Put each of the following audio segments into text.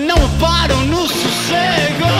não param no sossego.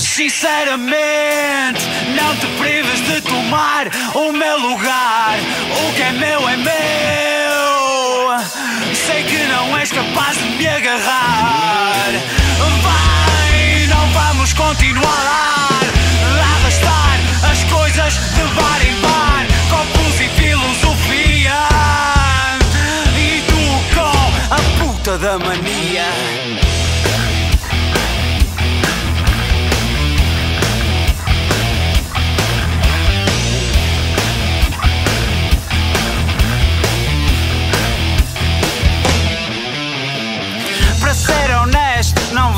Sinceramente, não te prives de tomar o meu lugar. O que é meu é meu. Sei que não és capaz de me agarrar. Vai, não vamos continuar a arrastar as coisas de bar em bar. Copos e filosofia. E tu com a puta da mania.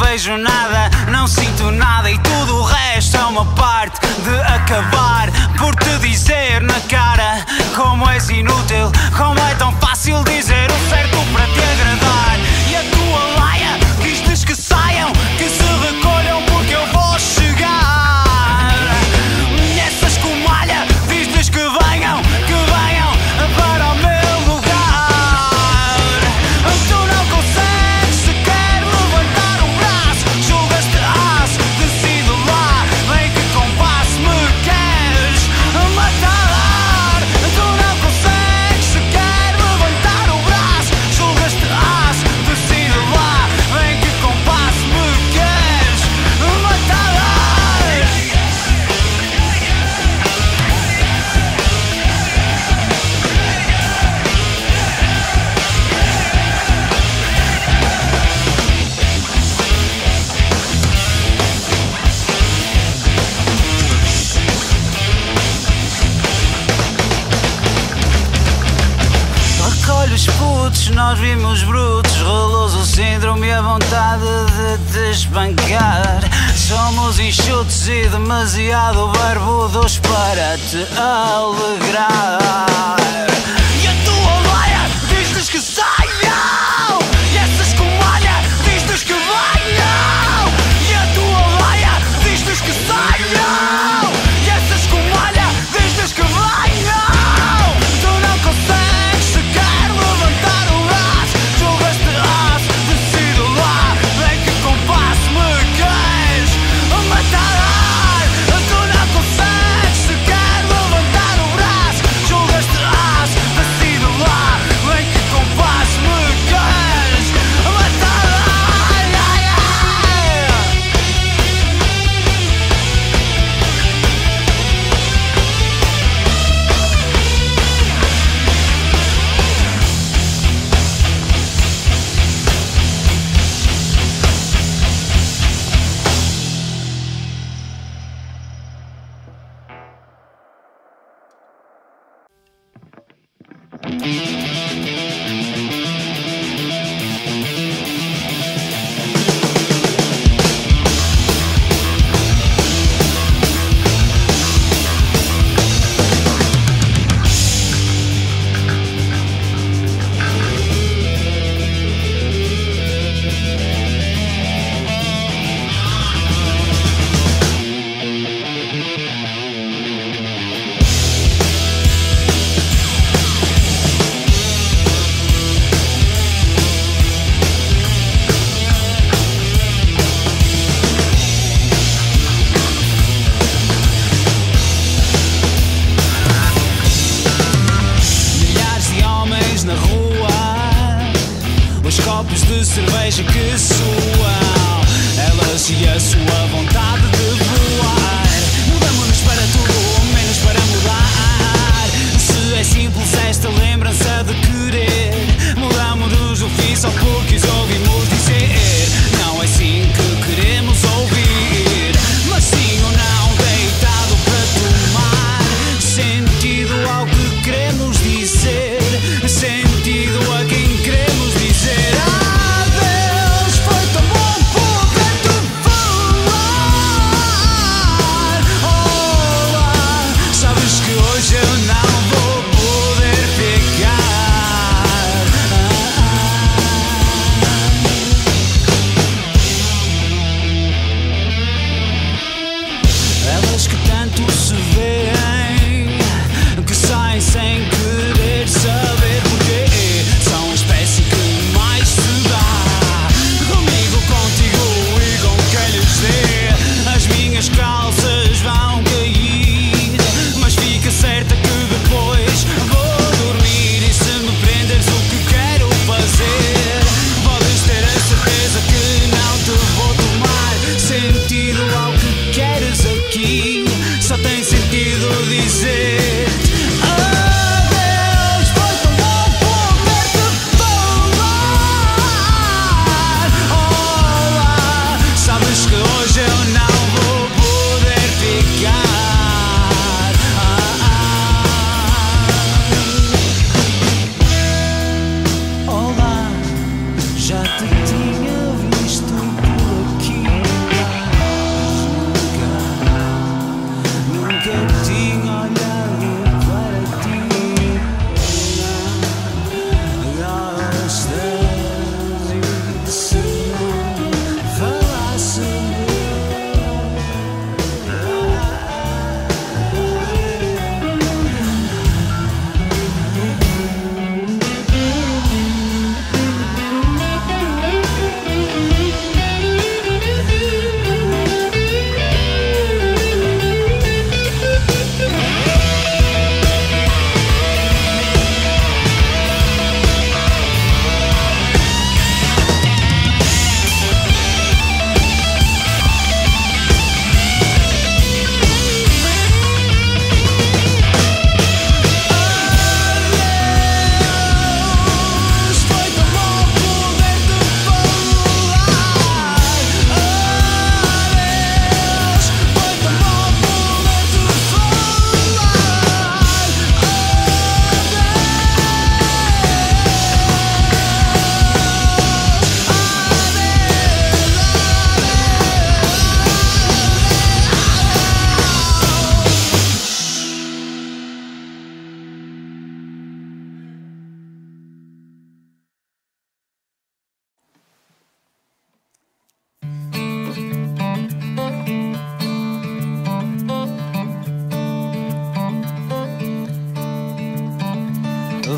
vejo nada, não sinto nada e tudo o resto é uma parte de acabar por te dizer na cara como és inútil, como é tão fácil dizer o certo para.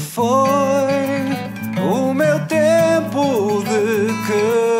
foi o meu tempo de que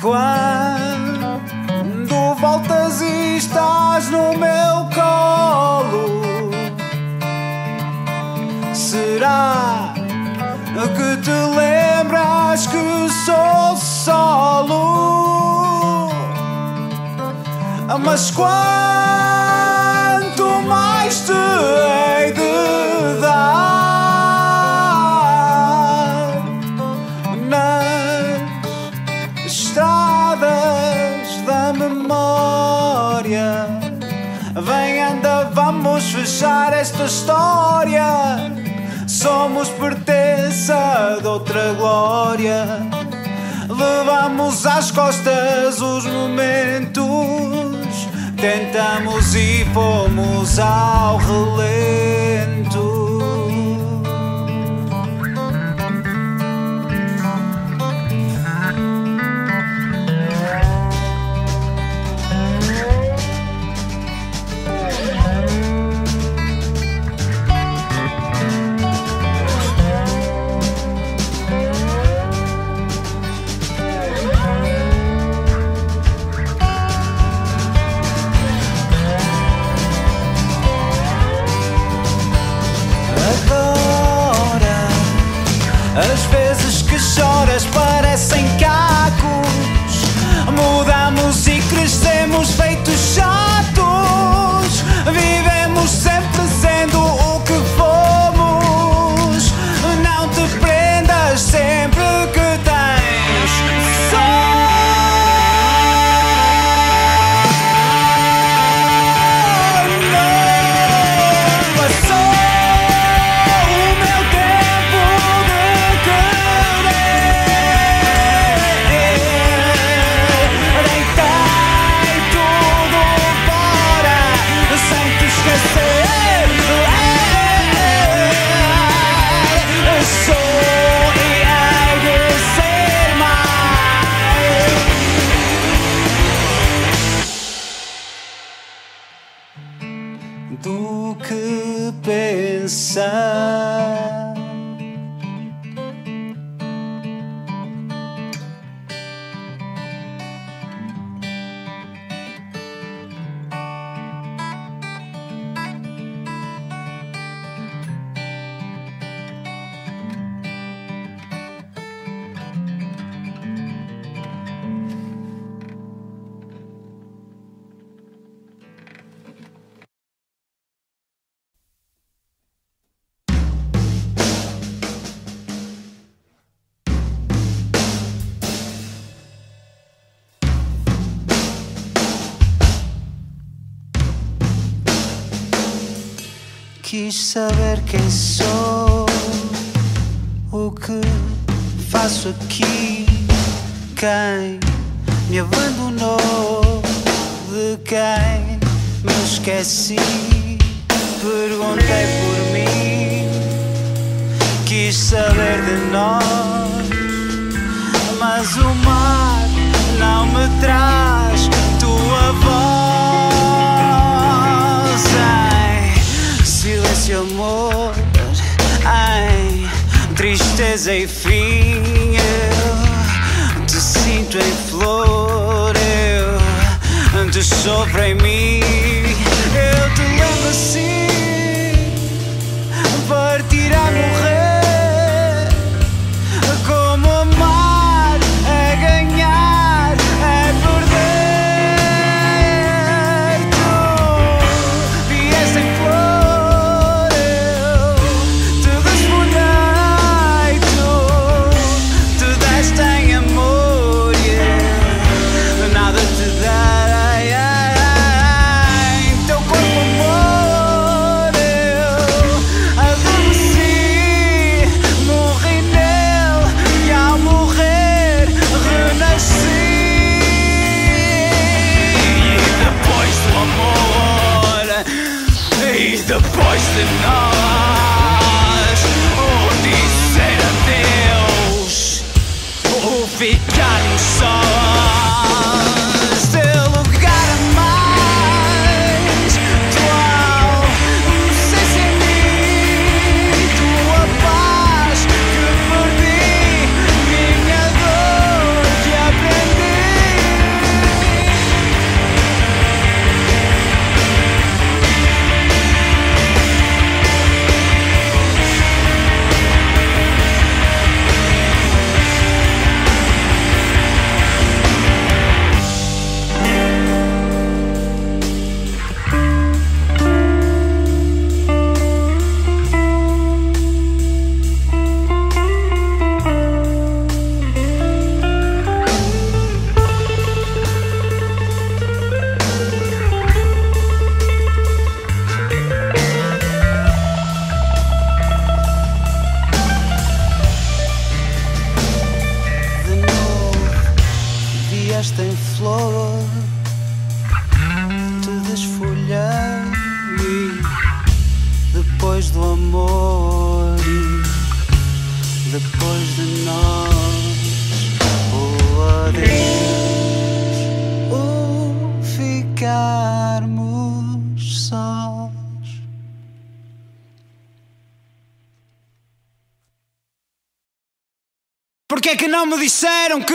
Quando voltas e estás no meu colo, será que te lembras que sou solo? Mas quanto pertença de outra glória. Levamos às costas os momentos. Tentamos e fomos do que pensar. Quis saber quem sou, o que faço aqui, quem me abandonou, de quem me esqueci. Perguntei por mim, quis saber de nós, mas o mar não me traz tua voz. Eu te sinto em flor, eu te sofro em mim. Eu te lembro assim, partir a morrer. E depois de ficarmos sós. Porque é que não me disseram que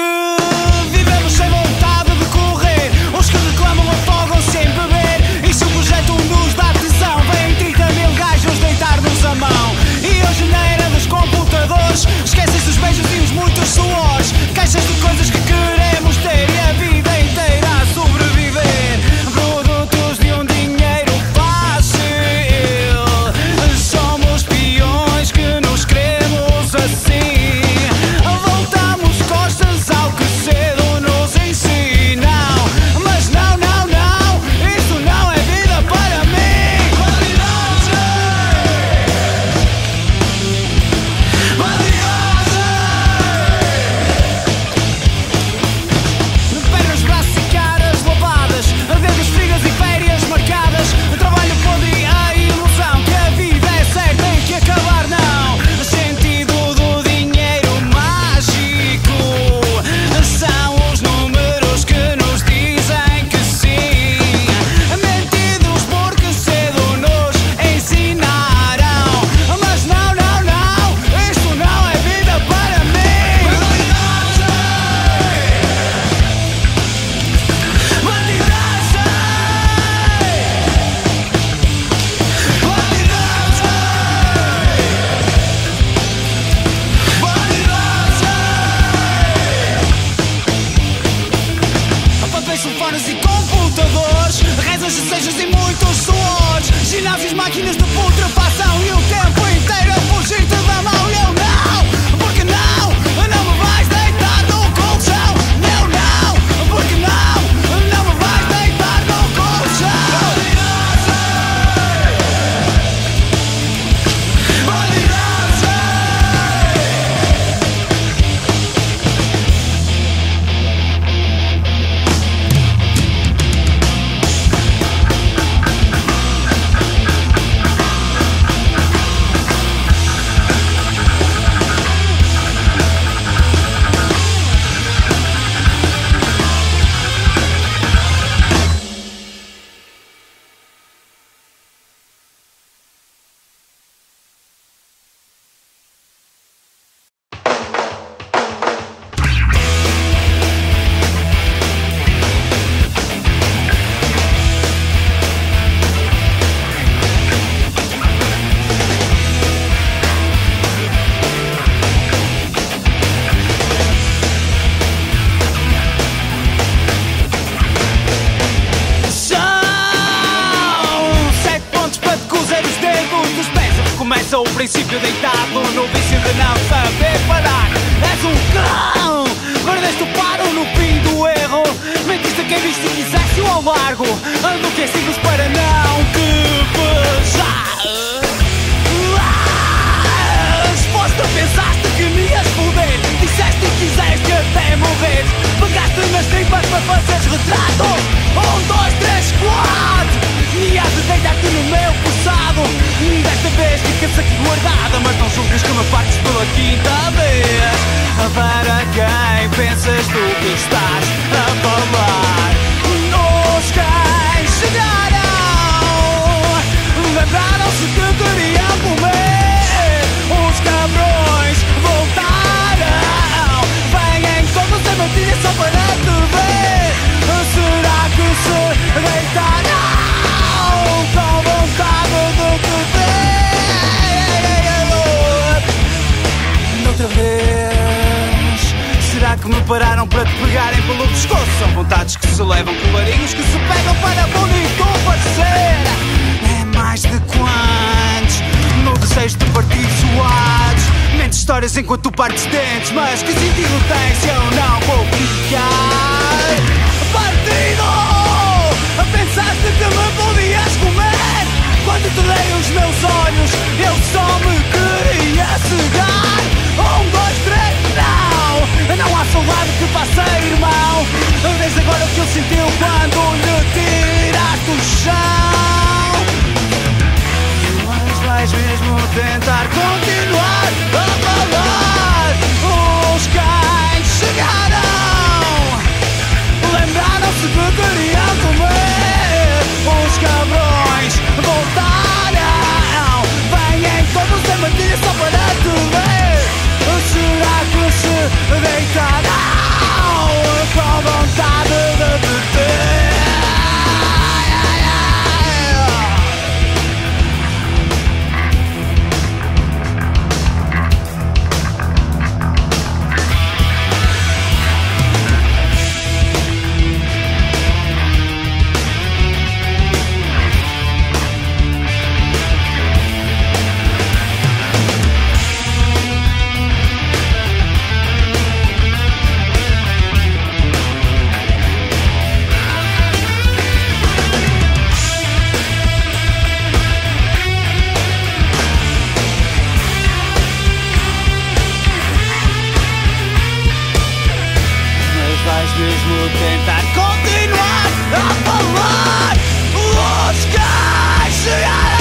princípio deitado no vício de não saber parar. És um cão, perdeste o paro no fim do erro. Mentiste quem viste e quiseste ao largo. Enlouquecidos para não que veja. Exposto, pensaste que me ias foder Disseste e quiseste até morrer Pegaste nas tripas para fazeres retrato Um, dois, três, quatro E has de deitar-te no meu passado. Desta vez fica-se aqui guardada Mas não julgues que me partes pela quinta vez. Para quem pensas tu que estás a falar vez. Será que me pararam para te pegarem pelo pescoço? São vontades que se levam, colarinhos que se pegam para bonito parecer. É mais de quantos? No desejo de partir suados. Mente histórias enquanto partes dentes. Mas que sentido tem se eu não vou ficar? Partido! Pensaste que me podias comer? Quando te dei os meus olhos que ele sentiu quando lhe tiraste o chão. mismo intentar continuar a volar. Los que